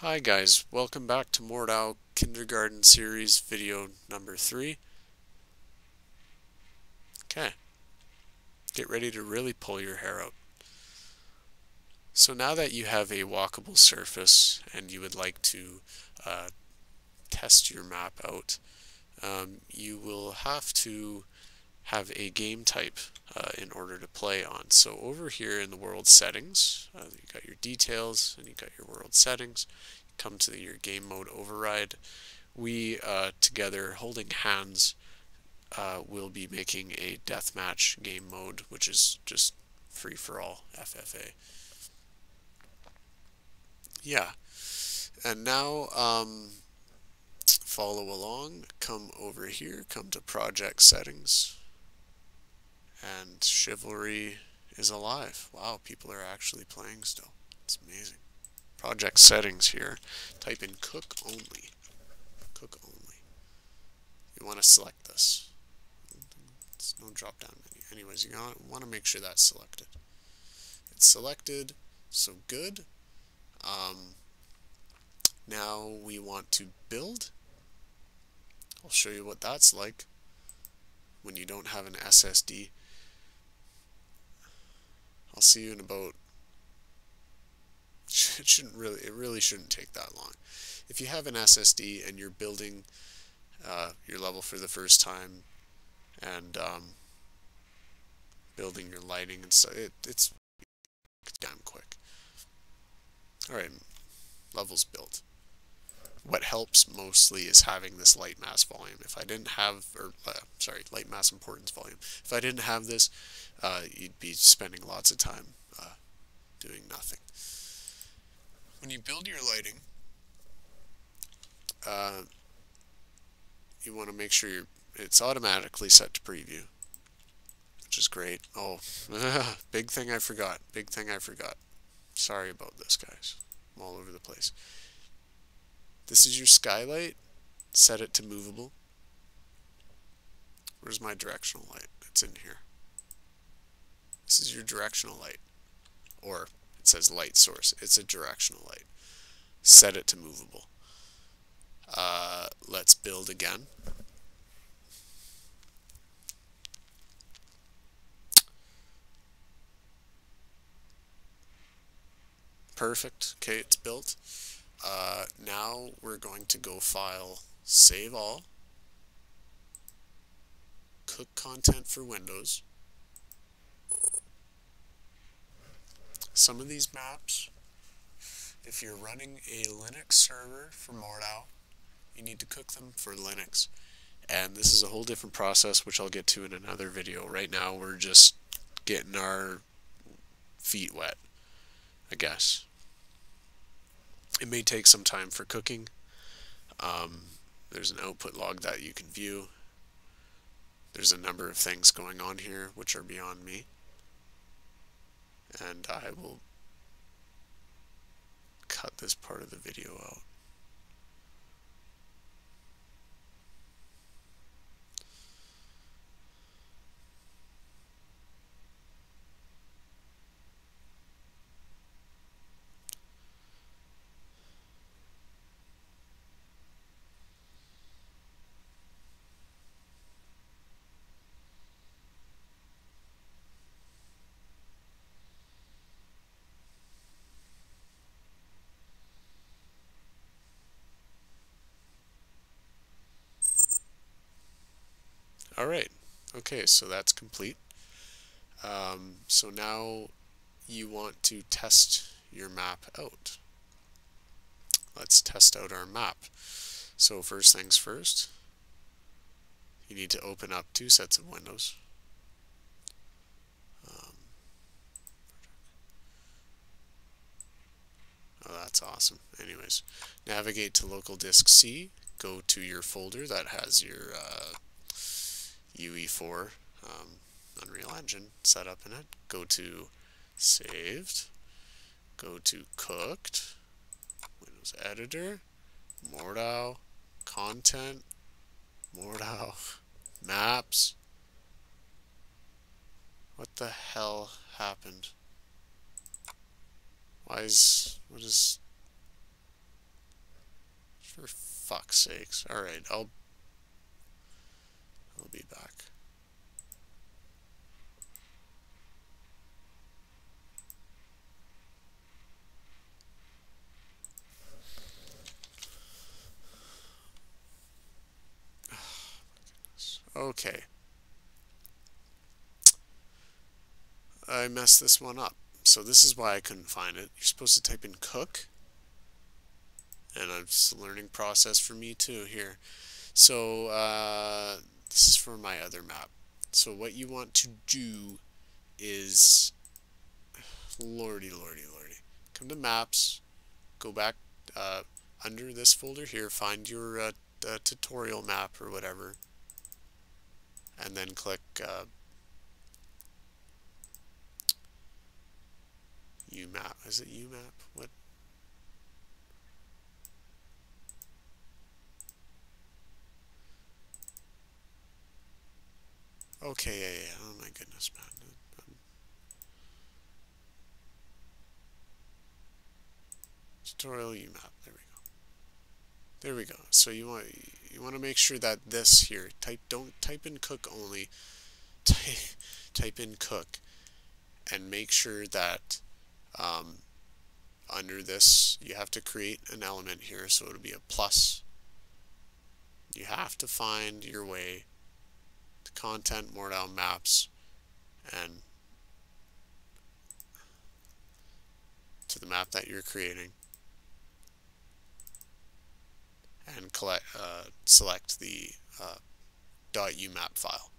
Hi guys, welcome back to Mordhau Kindergarten Series video number 3. Okay, get ready to really pull your hair out. So now that you have a walkable surface and you would like to uh, test your map out, um, you will have to have a game type uh, in order to play on. So over here in the world settings, uh, you got your details and you got your world settings. come to the, your game mode override. We uh, together, holding hands, uh, will be making a deathmatch game mode, which is just free for all FFA. Yeah, and now um, follow along. Come over here. Come to project settings and Chivalry is alive. Wow, people are actually playing still. It's amazing. Project settings here. Type in cook only. Cook only. You want to select this. It's no drop down menu. Anyways, you want to make sure that's selected. It's selected, so good. Um, now we want to build. I'll show you what that's like when you don't have an SSD. I'll see you in about it shouldn't really it really shouldn't take that long if you have an SSD and you're building uh, your level for the first time and um, building your lighting and stuff it, it's damn quick alright levels built what helps mostly is having this light mass volume. If I didn't have, or uh, sorry, light mass importance volume. If I didn't have this, uh, you'd be spending lots of time uh, doing nothing. When you build your lighting, uh, you want to make sure it's automatically set to preview, which is great. Oh, big thing I forgot. Big thing I forgot. Sorry about this, guys. I'm all over the place. This is your skylight. Set it to movable. Where's my directional light? It's in here. This is your directional light. Or it says light source. It's a directional light. Set it to movable. Uh, let's build again. Perfect. Okay, it's built. Uh, now we're going to go file save all cook content for Windows some of these maps if you're running a Linux server for Mordhau you need to cook them for Linux and this is a whole different process which I'll get to in another video right now we're just getting our feet wet I guess it may take some time for cooking. Um, there's an output log that you can view. There's a number of things going on here which are beyond me. And I will cut this part of the video out. Alright, okay, so that's complete. Um, so now you want to test your map out. Let's test out our map. So first things first, you need to open up two sets of windows. Um, oh, that's awesome. Anyways, navigate to local disk C, go to your folder that has your uh, UE4 um, Unreal Engine set up in it. Go to Saved, go to Cooked, Windows Editor, Mordhau, Content, Mordhau, Maps. What the hell happened? Why is, what is, For fuck's sakes. Alright, I'll I'll be back. Okay. I messed this one up. So this is why I couldn't find it. You're supposed to type in cook. And it's a learning process for me too here. So uh, this is for my other map. So what you want to do is, lordy, lordy, lordy. Come to maps, go back uh, under this folder here, find your uh, tutorial map or whatever, and then click uh, UMap. Is it UMap? What? Okay, yeah, yeah. Oh my goodness, man. Tutorial UMap. There we go. There we go. So you want you want to make sure that this here type don't type in cook only. Type type in cook, and make sure that um, under this you have to create an element here. So it'll be a plus. You have to find your way content, Mordhau maps, and to the map that you're creating. And collect, uh, select the uh, .umap file.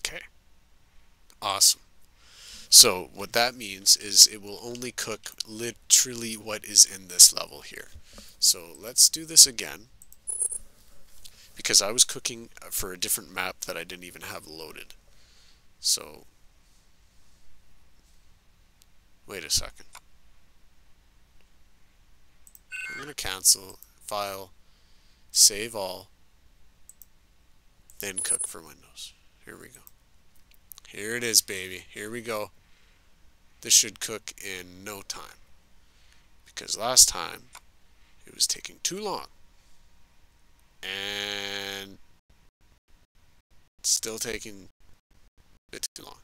Okay. Awesome. So what that means is it will only cook literally what is in this level here. So let's do this again because I was cooking for a different map that I didn't even have loaded. So, wait a second. I'm going to cancel, file, save all, then cook for Windows. Here we go. Here it is, baby. Here we go. This should cook in no time. Because last time, it was taking too long and still taking a bit too long.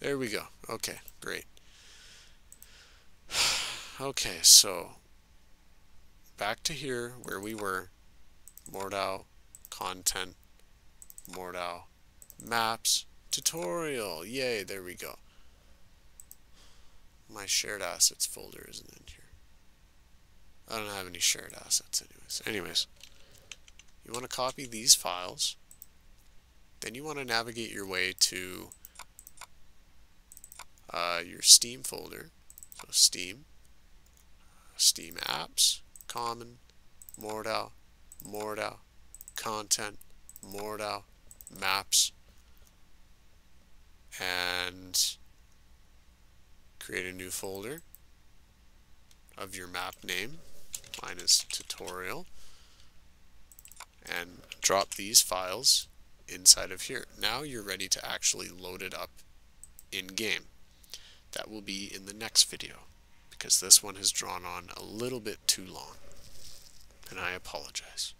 There we go. Okay, great. Okay, so back to here where we were. Mordhau, content, Mordhau, maps, tutorial. Yay, there we go. My shared assets folder isn't in here. I don't have any shared assets anyways. Anyways, you want to copy these files. Then you want to navigate your way to uh, your Steam folder. So Steam, Steam Apps, Common, Mordhau, Mordhau, Content, Mordhau, Maps, and create a new folder of your map name mine is tutorial, and drop these files inside of here. Now you're ready to actually load it up in game. That will be in the next video because this one has drawn on a little bit too long and I apologize.